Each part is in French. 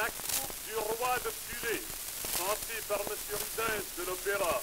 la coupe du roi de Sulé, chantée par M. Rudens de l'opéra.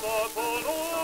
Apollo